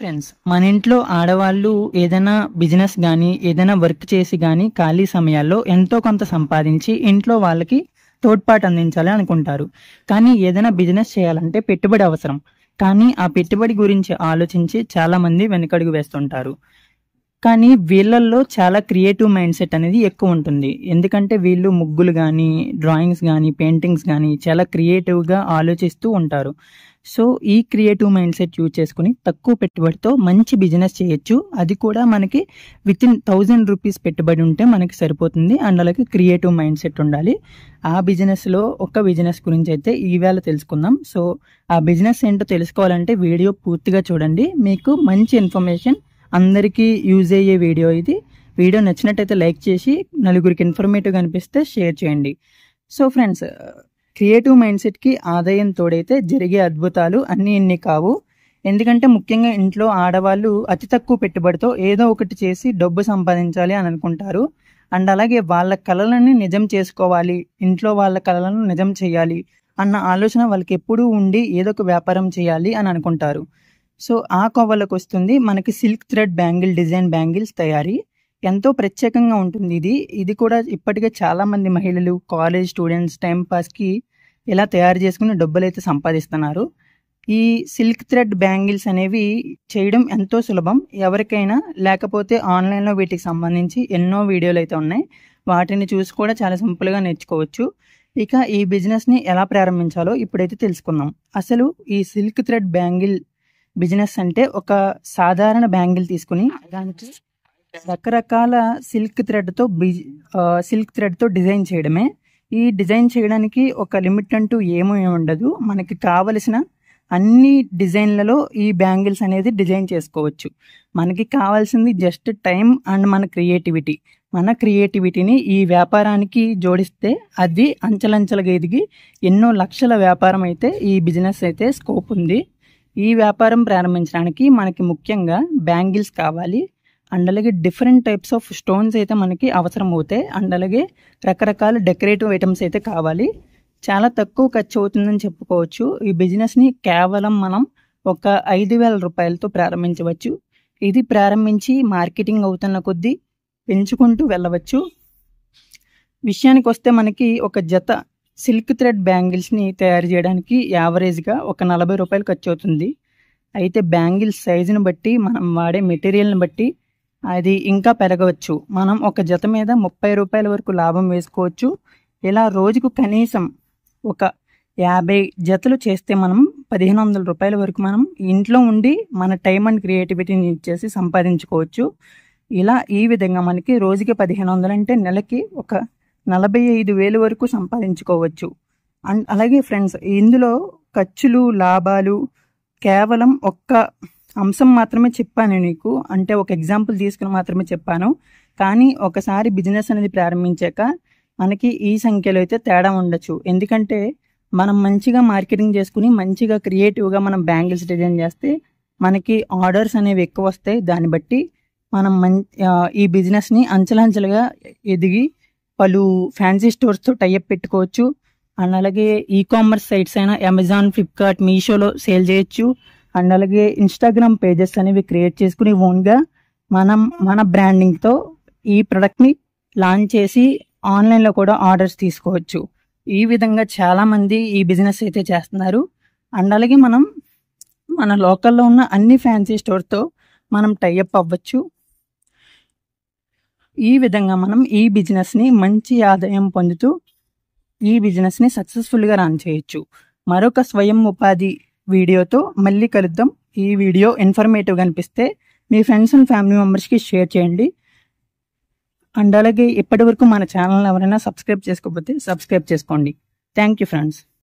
Friends మన ఇంట్లో ఆడవాళ్ళు ఏదైనా బిజినెస్ కానీ ఏదైనా వర్క్ చేసి కానీ ఖాళీ సమయాల్లో ఎంతో కొంత సంపాదించి ఇంట్లో వాళ్ళకి తోడ్పాటు అందించాలి అనుకుంటారు. కానీ ఏదైనా బిజినెస్ చేయాలంటే పెట్టుబడి అవసరం. కానీ ఆ పెట్టుబడి గురించి ఆలోచించి చాలామంది వెనుకడుగు వెనకడుగు వేస్తుంటారు. కానీ వీళ్ళల్లో చాలా క్రియేటివ్ మైండ్ సెట్ అనేది ఎక్కువ ఉంటుంది. ఎందుకంటే వీళ్ళు ముగ్గులు కానీ డ్రాయింగ్స్ కానీ పెయింటింగ్స్ కానీ చాలా క్రియేటివ్గా ఆలోచిస్తూ ఉంటారు. సో ఈ క్రియేటివ్ మైండ్ సెట్ యూజ్ చేసుకుని తక్కువ పెట్టుబడితో మంచి బిజినెస్ చేయొచ్చు. అది కూడా మనకి విత్ ఇన్ థౌజండ్ రూపీస్ పెట్టుబడి ఉంటే మనకి సరిపోతుంది. అండ్ అలాగే క్రియేటివ్ మైండ్ సెట్ ఉండాలి. ఆ బిజినెస్లో ఒక బిజినెస్ గురించి అయితే ఈవేళ తెలుసుకుందాం. సో ఆ బిజినెస్ ఏంటో తెలుసుకోవాలంటే వీడియో పూర్తిగా చూడండి. మీకు మంచి ఇన్ఫర్మేషన్ అందరికీ యూజ్ అయ్యే వీడియో ఇది. వీడియో నచ్చినట్టయితే లైక్ చేసి నలుగురికి ఇన్ఫర్మేటివ్ అనిపిస్తే షేర్ చేయండి. సో ఫ్రెండ్స్ క్రియేటివ్ మైండ్ సెట్కి ఆదాయం తోడైతే జరిగే అద్భుతాలు అన్నీ ఇన్ని కావు. ఎందుకంటే ముఖ్యంగా ఇంట్లో ఆడవాళ్ళు అతి తక్కువ పెట్టుబడితో ఏదో ఒకటి చేసి డబ్బు సంపాదించాలి అని అనుకుంటారు. అండ్ అలాగే వాళ్ళ కళలని నిజం చేసుకోవాలి ఇంట్లో వాళ్ళ కళలను నిజం చేయాలి అన్న ఆలోచన వాళ్ళకి ఎప్పుడూ ఉండి ఏదో ఒక వ్యాపారం చేయాలి అని అనుకుంటారు. సో ఆ కోవలకు వస్తుంది మనకి silk thread bangle design bangles తయారీ ఎంతో ప్రత్యేకంగా ఉంటుంది ఇది. ఇది కూడా ఇప్పటికే చాలామంది మహిళలు కాలేజ్ స్టూడెంట్స్ టైం పాస్కి ఇలా తయారు చేసుకుని డబ్బులు అయితే సంపాదిస్తున్నారు. ఈ సిల్క్ థ్రెడ్ బ్యాంగిల్స్ అనేవి చేయడం ఎంతో సులభం. ఎవరికైనా లేకపోతే ఆన్లైన్లో వీటికి సంబంధించి ఎన్నో వీడియోలు అయితే ఉన్నాయి. వాటిని చూసి కూడా చాలా సింపుల్గా నేర్చుకోవచ్చు. ఇక ఈ బిజినెస్ని ఎలా ప్రారంభించాలో ఇప్పుడైతే తెలుసుకుందాం. అసలు ఈ సిల్క్ థ్రెడ్ బ్యాంగిల్ బిజినెస్ అంటే ఒక సాధారణ బ్యాంగిల్ తీసుకుని దానికి రకరకాల సిల్క్ థ్రెడ్తో బిజ్ సిల్క్ థ్రెడ్తో డిజైన్ చేయడమే. ఈ డిజైన్ చేయడానికి ఒక లిమిట్ అంటూ ఏమీ ఉండదు. మనకి కావలసిన అన్ని డిజైన్లలో ఈ బ్యాంగిల్స్ అనేది డిజైన్ చేసుకోవచ్చు. మనకి కావాల్సింది జస్ట్ టైం అండ్ మన క్రియేటివిటీ. మన క్రియేటివిటీని ఈ వ్యాపారానికి జోడిస్తే అది అంచెలంచెలుగా ఎదిగి ఎన్నో లక్షల వ్యాపారం అయితే ఈ బిజినెస్ అయితే స్కోప్ ఉంది. ఈ వ్యాపారం ప్రారంభించడానికి మనకి ముఖ్యంగా బ్యాంగిల్స్ కావాలి. అండ్ అలాగే డిఫరెంట్ టైప్స్ ఆఫ్ స్టోన్స్ అయితే మనకి అవసరం అవుతాయి అండ్ అలాగే రకరకాల డెకరేటివ్ ఐటమ్స్ అయితే కావాలి. చాలా తక్కువ ఖర్చు అవుతుందని చెప్పుకోవచ్చు. ఈ బిజినెస్ని కేవలం మనం ఒక ఐదు వేల రూపాయలతో ప్రారంభించవచ్చు. ఇది ప్రారంభించి మార్కెటింగ్ అవుతున్న కొద్దీ పెంచుకుంటూ వెళ్ళవచ్చు. విషయానికి వస్తే మనకి ఒక జత సిల్క్ థ్రెడ్ బ్యాంగిల్స్ని తయారు చేయడానికి యావరేజ్గా ఒక నలభై రూపాయలు ఖర్చు అవుతుంది అయితే బ్యాంగిల్స్ సైజుని బట్టి మనం వాడే మెటీరియల్ని బట్టి అది ఇంకా పెరగవచ్చు. మనం ఒక జత మీద ముప్పై రూపాయల వరకు లాభం వేసుకోవచ్చు. ఇలా రోజుకు కనీసం ఒక యాభై జతలు చేస్తే మనం పదిహేను వందల రూపాయల వరకు మనం ఇంట్లో ఉండి మన టైం అండ్ క్రియేటివిటీని ఇచ్చేసి సంపాదించుకోవచ్చు. ఇలా ఈ విధంగా మనకి రోజుకి పదిహేను వందలు అంటే నెలకి ఒక నలభై ఐదు వేలు వరకు సంపాదించుకోవచ్చు. అండ్ అలాగే ఫ్రెండ్స్ ఇందులో ఖర్చులు లాభాలు కేవలం ఒక్క అంశం మాత్రమే చెప్పాను నీకు. అంటే ఒక ఎగ్జాంపుల్ తీసుకుని మాత్రమే చెప్పాను. కానీ ఒకసారి బిజినెస్ అనేది ప్రారంభించాక మనకి ఈ సంఖ్యలో అయితే తేడా ఉండొచ్చు. ఎందుకంటే మనం మంచిగా మార్కెటింగ్ చేసుకుని మంచిగా క్రియేటివ్గా మనం బ్యాంగిల్స్ డిజైన్ చేస్తే మనకి ఆర్డర్స్ అనేవి ఎక్కువ వస్తాయి. దాన్ని బట్టి మనం మం ఈ బిజినెస్ని అంచెలంచెలుగా ఎదిగి పలు ఫ్యాన్సీ స్టోర్స్తో టైఅప్ పెట్టుకోవచ్చు. అండ్ అలాగే ఈ కామర్స్ సైట్స్ అయినా అమెజాన్ ఫ్లిప్కార్ట్ మీషోలో సేల్ చేయొచ్చు. అండ్ అలాగే ఇన్స్టాగ్రామ్ పేజెస్ అనేవి క్రియేట్ చేసుకుని ఓన్గా మనం మన బ్రాండింగ్తో ఈ ప్రొడక్ట్ని లాంచ్ చేసి ఆన్లైన్లో కూడా ఆర్డర్స్ తీసుకోవచ్చు. ఈ విధంగా చాలామంది ఈ బిజినెస్ అయితే చేస్తున్నారు. అండ్ అలాగే మనం మన లోకల్లో ఉన్న అన్ని ఫ్యాన్సీ స్టోర్తో మనం టైఅప్ అవ్వచ్చు. ఈ విధంగా మనం ఈ బిజినెస్ని మంచి ఆదాయం పొందుతూ ఈ బిజినెస్ని సక్సెస్ఫుల్గా రన్ చేయొచ్చు. మరొక స్వయం ఉపాధి వీడియోతో మళ్ళీ కలుద్దాం. ఈ వీడియో ఇన్ఫర్మేటివ్గా అనిపిస్తే మీ ఫ్రెండ్స్ అండ్ ఫ్యామిలీ మెంబర్స్కి షేర్ చేయండి. అండ్ అలాగే ఇప్పటివరకు మన ఛానల్ ఎవరైనా సబ్స్క్రైబ్ చేసుకోకపోతే సబ్స్క్రైబ్ చేసుకోండి. Thank you friends